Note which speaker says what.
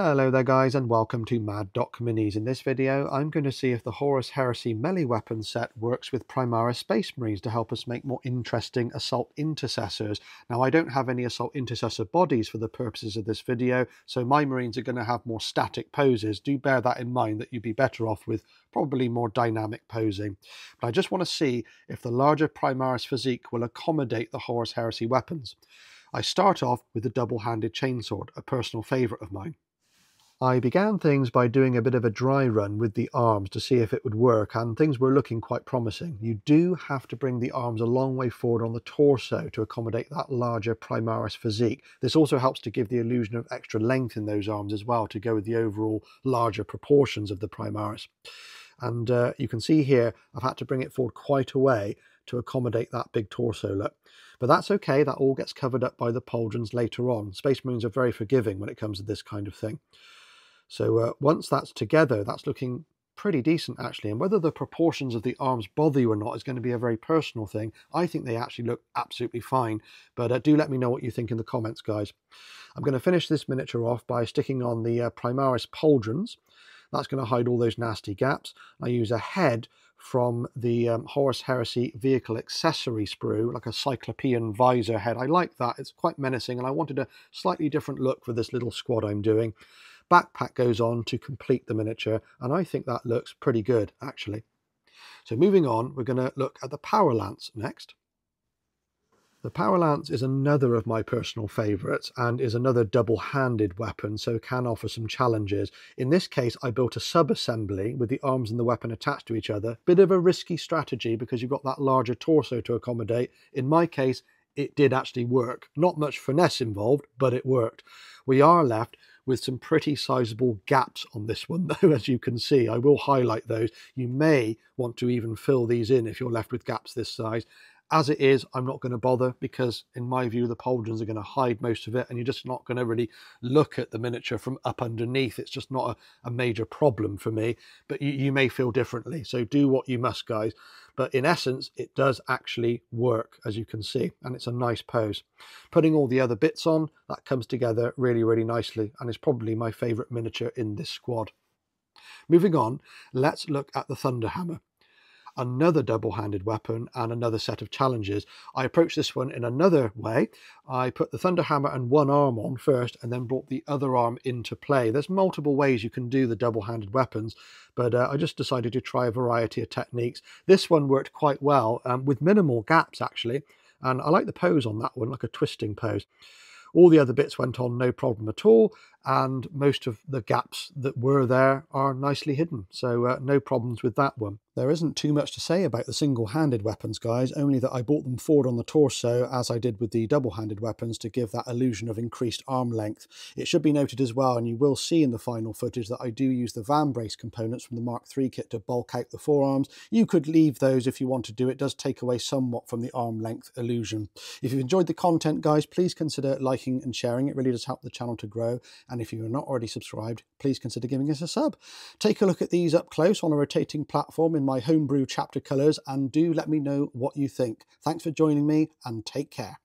Speaker 1: Hello there guys and welcome to Mad Dok Minis. In this video I'm going to see if the Horus Heresy melee weapon set works with Primaris Space Marines to help us make more interesting assault intercessors. Now I don't have any assault intercessor bodies for the purposes of this video so my Marines are going to have more static poses. Do bear that in mind that you'd be better off with probably more dynamic posing. But I just want to see if the larger Primaris physique will accommodate the Horus Heresy weapons. I start off with the double-handed chainsword, a personal favourite of mine. I began things by doing a bit of a dry run with the arms to see if it would work, and things were looking quite promising. You do have to bring the arms a long way forward on the torso to accommodate that larger Primaris physique. This also helps to give the illusion of extra length in those arms as well to go with the overall larger proportions of the Primaris. And uh, you can see here, I've had to bring it forward quite a way to accommodate that big torso look. But that's okay, that all gets covered up by the pauldrons later on. Space Marines are very forgiving when it comes to this kind of thing. So uh, once that's together, that's looking pretty decent actually. And whether the proportions of the arms bother you or not is going to be a very personal thing. I think they actually look absolutely fine. But uh, do let me know what you think in the comments, guys. I'm going to finish this miniature off by sticking on the uh, Primaris pauldrons. That's going to hide all those nasty gaps. I use a head from the um, Horus Heresy vehicle accessory sprue, like a cyclopean visor head. I like that. It's quite menacing, and I wanted a slightly different look for this little squad I'm doing backpack goes on to complete the miniature and I think that looks pretty good actually. So moving on, we're going to look at the Power Lance next. The Power Lance is another of my personal favourites and is another double-handed weapon, so can offer some challenges. In this case, I built a sub-assembly with the arms and the weapon attached to each other. Bit of a risky strategy because you've got that larger torso to accommodate. In my case, it did actually work. Not much finesse involved, but it worked. We are left with some pretty sizable gaps on this one though as you can see. I will highlight those. You may want to even fill these in if you're left with gaps this size as it is I'm not going to bother because in my view the pauldrons are going to hide most of it and you're just not going to really look at the miniature from up underneath. It's just not a, a major problem for me but you, you may feel differently. So do what you must guys. But in essence it does actually work as you can see and it's a nice pose. Putting all the other bits on that comes together really really nicely and is probably my favorite miniature in this squad. Moving on let's look at the thunderhammer another double-handed weapon and another set of challenges. I approached this one in another way. I put the Thunderhammer and one arm on first and then brought the other arm into play. There's multiple ways you can do the double-handed weapons, but uh, I just decided to try a variety of techniques. This one worked quite well um, with minimal gaps actually, and I like the pose on that one, like a twisting pose. All the other bits went on no problem at all, and most of the gaps that were there are nicely hidden, so uh, no problems with that one. There isn't too much to say about the single-handed weapons, guys, only that I brought them forward on the torso, as I did with the double-handed weapons, to give that illusion of increased arm length. It should be noted as well, and you will see in the final footage, that I do use the vambrace components from the Mark III kit to bulk out the forearms. You could leave those if you want to do. It does take away somewhat from the arm length illusion. If you've enjoyed the content, guys, please consider liking and sharing. It really does help the channel to grow. And if you're not already subscribed, please consider giving us a sub. Take a look at these up close on a rotating platform in my homebrew chapter colours and do let me know what you think. Thanks for joining me and take care.